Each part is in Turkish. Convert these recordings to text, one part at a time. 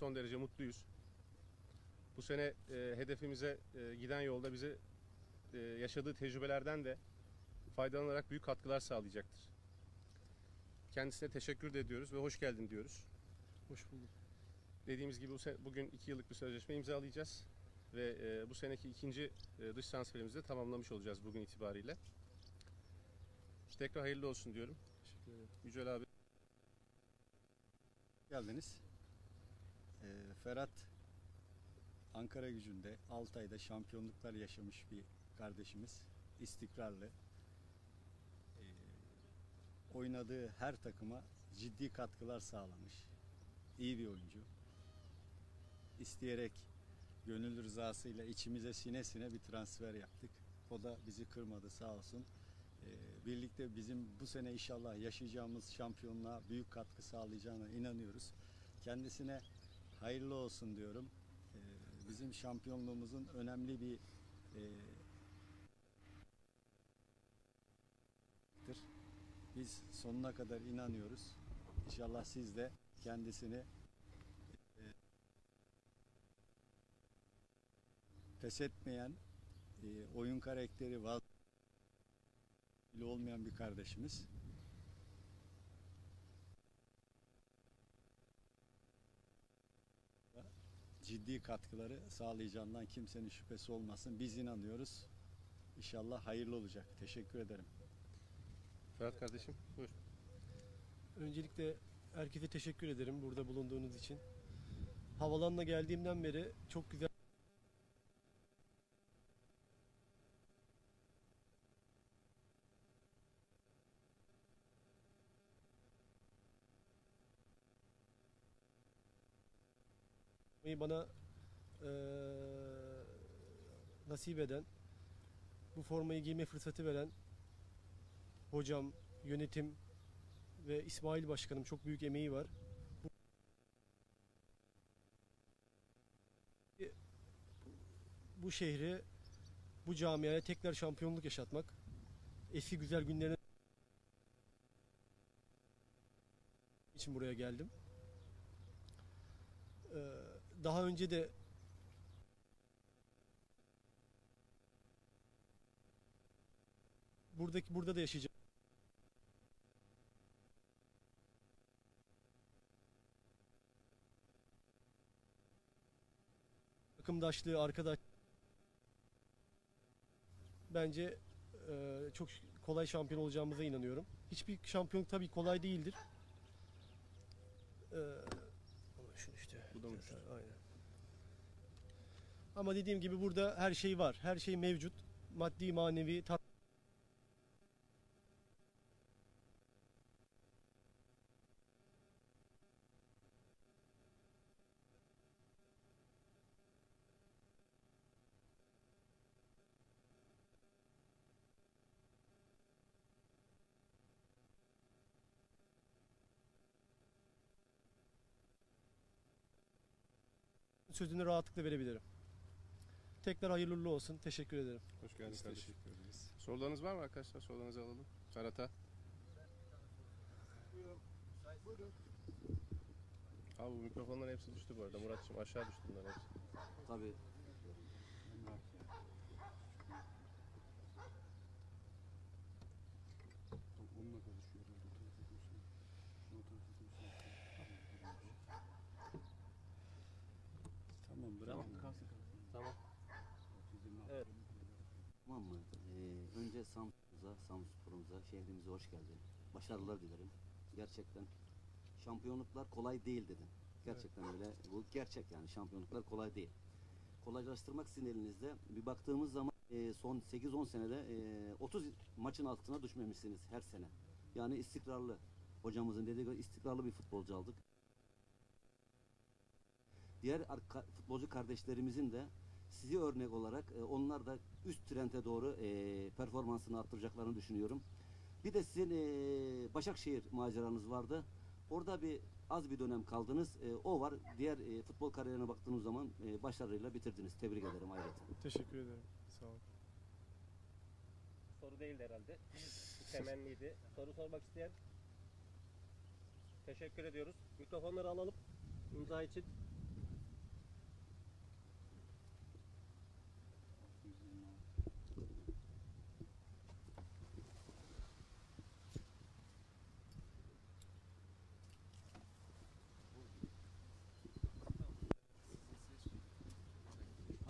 son derece mutluyuz. Bu sene e, hedefimize e, giden yolda bize e, yaşadığı tecrübelerden de faydalanarak büyük katkılar sağlayacaktır. Kendisine teşekkür de ediyoruz ve hoş geldin diyoruz. Hoş bulduk. Dediğimiz gibi bu sene, bugün iki yıllık bir sözleşme imzalayacağız ve e, bu seneki ikinci e, dış transferimizi de tamamlamış olacağız bugün itibariyle. Tekrar hayırlı olsun diyorum. Teşekkür ederim. Yücel abi geldiniz. Ee, Ferhat Ankara gücünde 6 ayda şampiyonluklar yaşamış bir kardeşimiz. İstikrarlı. Ee, oynadığı her takıma ciddi katkılar sağlamış. İyi bir oyuncu. İsteyerek gönül rızasıyla içimize sine sine bir transfer yaptık. O da bizi kırmadı sağ olsun. Ee, birlikte bizim bu sene inşallah yaşayacağımız şampiyonluğa büyük katkı sağlayacağına inanıyoruz. Kendisine hayırlı olsun diyorum. Ee, bizim şampiyonluğumuzun önemli bir e, biz sonuna kadar inanıyoruz. İnşallah siz de kendisini e, pes etmeyen e, oyun karakteri vaz olmayan bir kardeşimiz. Ciddi katkıları sağlayacağından kimsenin şüphesi olmasın. Biz inanıyoruz. İnşallah hayırlı olacak. Teşekkür ederim. Ferhat kardeşim buyur. Öncelikle herkese teşekkür ederim burada bulunduğunuz için. Havalanla geldiğimden beri çok güzel bana eee, nasip eden bu formayı giyme fırsatı veren hocam, yönetim ve İsmail Başkanım çok büyük emeği var. Bu, bu şehri, bu camiaya tekrar şampiyonluk yaşatmak, eski güzel günlerin için buraya geldim. Ee, daha önce de buradaki burada da yaşayacağım. takımdaşlığı, arkadaş bence e, çok kolay şampiyon olacağımıza inanıyorum. Hiçbir şampiyonluk tabii kolay değildir. E, şunu işte. Bu da mı şu? Aynen. Ama dediğim gibi burada her şey var. Her şey mevcut. Maddi, manevi, tat sözünü rahatlıkla verebilirim. Tekrar hayırlı uğurlu olsun. Teşekkür ederim. Hoş geldin Biz kardeşim. teşekkür ederiz. Sorularınız var mı arkadaşlar? Sorularınızı alalım. Ferhat'a. Abi bu mikrofonların hepsi düştü bu arada. Muratçım aşağı düştü bunların hepsi. Tabii önce Samsun'umuza, Samsunspor'umuza, şehrimize hoş geldin. Başarılar dilerim. Gerçekten şampiyonluklar kolay değil dedin. Gerçekten öyle. Bu gerçek yani şampiyonluklar kolay değil. Kolaylaştırmak sizin elinizde. Bir baktığımız zaman e, son 8-10 senede e, 30 maçın altına düşmemişsiniz her sene. Yani istikrarlı. Hocamızın dediği gibi istikrarlı bir futbolcu aldık. Diğer futbolcu kardeşlerimizin de sizi örnek olarak e, onlar da üst trende doğru e, performansını arttıracaklarını düşünüyorum. Bir de sizin e, Başakşehir maceranız vardı. Orada bir az bir dönem kaldınız. E, o var. Diğer e, futbol kariyerine baktığınız zaman e, başarıyla bitirdiniz. Tebrik ederim ayrıca. Teşekkür ederim. Sağ olun. Soru değildi herhalde. Bir temenniydi. Soru sormak isteyen teşekkür ediyoruz. Mikrofonları alalım. İmza için.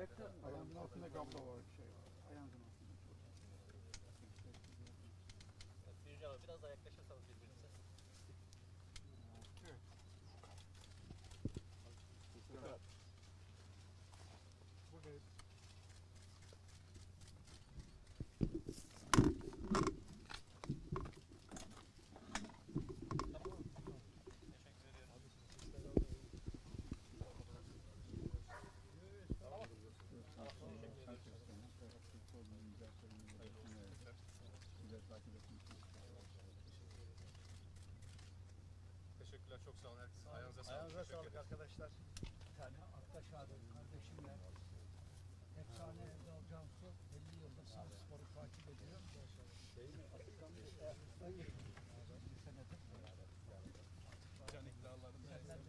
mısın? Ayağımın altında kablo var bir şey var. Ayağımın altında. Biraz daha çok sağ olun. Herkes ayağınıza sağlık. Ayağınıza sağlık arkadaşlar. Bir tane Aktaş abi kardeşimle efsane Erdal Cansu 50 yıldır Samspor'u takip ediyor. Şey mi? Asistan bir bir senedir. Can iddialarında.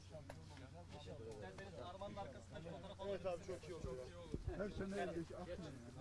Şampiyon. İsterseniz arabanın arkasında bir fotoğraf Evet abi çok iyi olur. Her sene. Aklım yani.